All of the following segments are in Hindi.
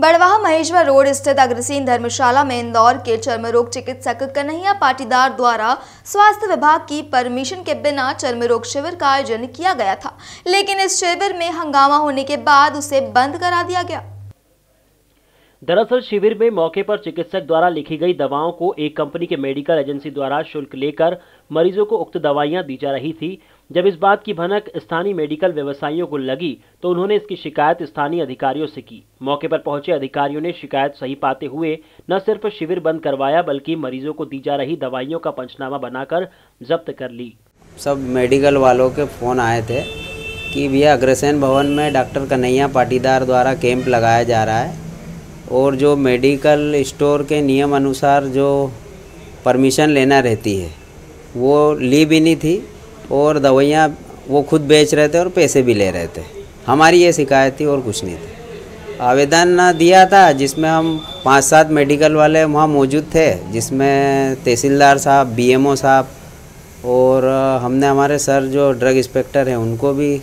बड़वाह महेश्वर रोड स्थित अग्रसेन धर्मशाला में इंदौर के चर्म रोग चिकित्सक कन्हैया पाटीदार द्वारा स्वास्थ्य विभाग की परमिशन के बिना चर्म रोग शिविर का आयोजन किया गया था, लेकिन इस शिविर में हंगामा होने के बाद उसे बंद करा दिया गया। दरअसल शिविर में मौके पर चिकित्सक द्वारा लिखी गई दवाओं को एक कंपनी के मेडिकल एजेंसी द्वारा शुल्क लेकर मरीजों को उक्त दवाइयाँ दी जा रही थी। जब इस बात की भनक स्थानीय मेडिकल व्यवसायियों को लगी तो उन्होंने इसकी शिकायत स्थानीय अधिकारियों से की। मौके पर पहुँचे अधिकारियों ने शिकायत सही पाते हुए, न सिर्फ़ शिविर बंद करवाया, बल्कि मरीजों को दी जा रही दवाइयों का पंचनामा बनाकर जब्त कर ली। सब मेडिकल वालों के फ़ोन आए थे कि भैया अग्रसेन भवन में डॉक्टर कन्हैया पाटीदार द्वारा कैंप लगाया जा रहा है और जो मेडिकल स्टोर के नियम अनुसार जो परमिशन लेना रहती है, वो ली भी नहीं थी। और दवाइयाँ वो खुद बेच रहे थे और पैसे भी ले रहे थे। हमारी ये शिकायत थी और कुछ नहीं थी। आवेदन दिया था, जिसमें हम पाँच सात मेडिकल वाले वहाँ मौजूद थे, जिसमें तहसीलदार साहब बीएमओ साहब और हमने हमारे सर जो ड्रग इंस्पेक्टर हैं, उनको भी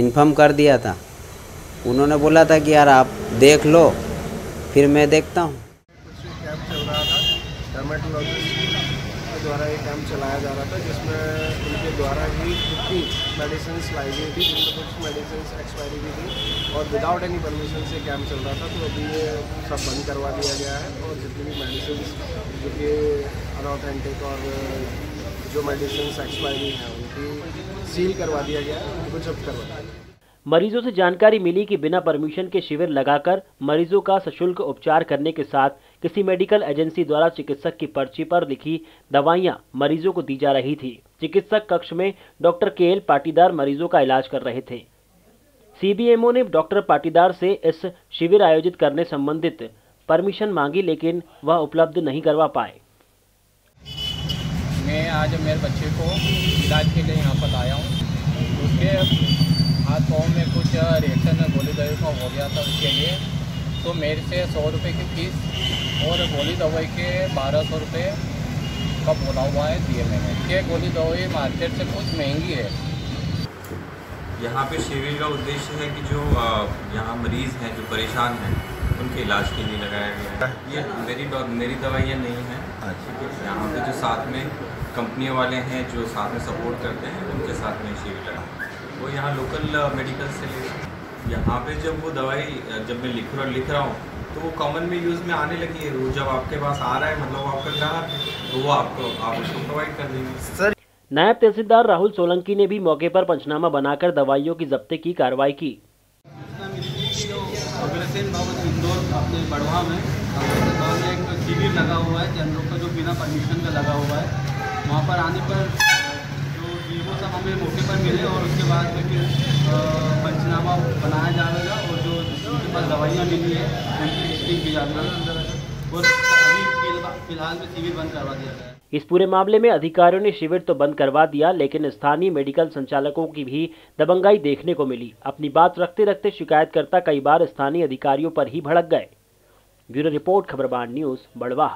इन्फॉर्म कर दिया था। उन्होंने बोला था कि यार आप देख लो, फिर मैं देखता हूँ। द्वारा ये कैंप चलाया जा रहा था, जिसमें उनके द्वारा ही कितनी मेडिसिन लाई गई थी, जिनमें कुछ मेडिसिन एक्सपायरी भी थी और विदाउट एनी परमिशन से कैंप चल रहा था तो अभी ये सब बंद करवा दिया गया है और जितनी भी मेडिसिन जो कि अनऑथेंटिक और जो मेडिसिन एक्सपायरी हैं, उनकी सील करवा दिया गया है, उनको जब्त करवा दिया गया मरीजों से जानकारी मिली कि बिना परमिशन के शिविर लगाकर मरीजों का सशुल्क उपचार करने के साथ किसी मेडिकल एजेंसी द्वारा चिकित्सक की पर्ची पर लिखी दवाइयाँ मरीजों को दी जा रही थी। चिकित्सक कक्ष में डॉक्टर के एल पाटीदार मरीजों का इलाज कर रहे थे। सीबीएमओ ने डॉक्टर पाटीदार से इस शिविर आयोजित करने संबंधित परमिशन मांगी, लेकिन वह उपलब्ध नहीं करवा पाए। मैं आज मेरे बच्चे को इलाज के लिए यहाँ पर आया हूँ। उसके हाथ पाँव में कुछ रिएक्शन गोली दवाई का हो गया था उसके लिए। तो मेरे से सौ रुपये की फ़ीस और गोली दवाई के बारह सौ रुपये का बोला हुआ है दिए मैंने ये गोली दवाई मार्केट से कुछ महँगी है। यहाँ पे शिविर का उद्देश्य है कि जो यहाँ मरीज़ हैं जो परेशान हैं उनके इलाज के लिए लगाया गया है। ये मेरी मेरी दवाइयाँ नहीं हैं। अच्छा। यहाँ पे जो साथ में कंपनियों वाले हैं जो साथ में सपोर्ट करते हैं उनके साथ में शिविर लगा। वो यहाँ लोकल मेडिकल से ले यहाँ पे जब वो दवाई जब मैं लिख रहा लिख रहा हूँ तो वो कॉमन में यूज़ में आने लगी है। वो जब आपके पास आ रहा है मतलब आपका ग्राहक है तो वो आपको आप उसको प्रोवाइड कर देंगे। सर नायब तहसीलदार राहुल सोलंकी ने भी मौके पर पंचनामा बनाकर दवाइयों की जब्ती की कार्रवाई की। इंदौर अपने बड़वा में एक शिविर लगा हुआ है जनरों का जो बिना परमिशन का लगा हुआ है। वहाँ पर आने पर वो सब हमें मौके पर मिले और उसके बाद में फिर पंचनामा बनाया जाएगा और जो उनके पास दवाइयाँ मिली है, उनकी की जाएगी और अभी फ़िलहाल में शिविर बंद करवा दिया गया इस पूरे मामले में अधिकारियों ने शिविर तो बंद करवा दिया, लेकिन स्थानीय मेडिकल संचालकों की भी दबंगाई देखने को मिली। अपनी बात रखते रखते शिकायतकर्ता कई बार स्थानीय अधिकारियों पर ही भड़क गए। Bureau report, Khabarban news, Barwah.